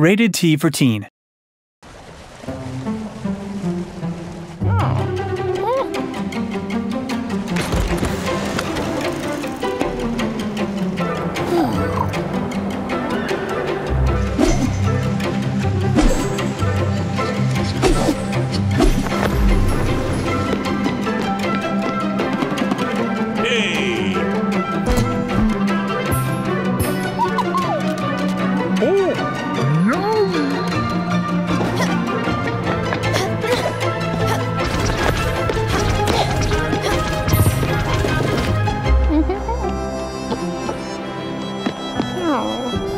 Rated T for Teen. Oh! now.